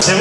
Eso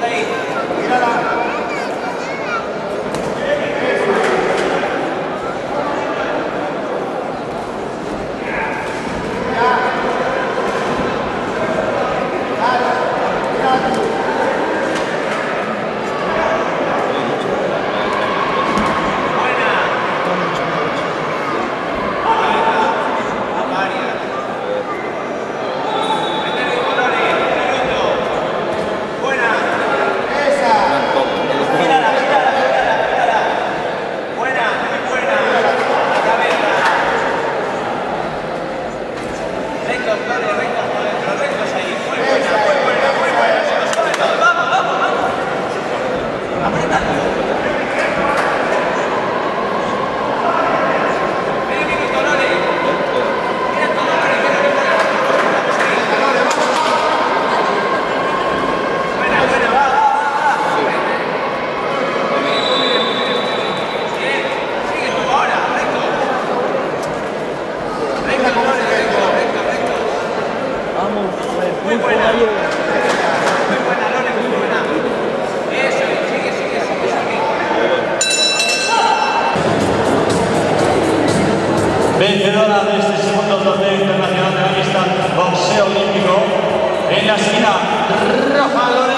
daí. de este segundo torneo internacional de la lista boxeo olímpico. En la esquina, Rafa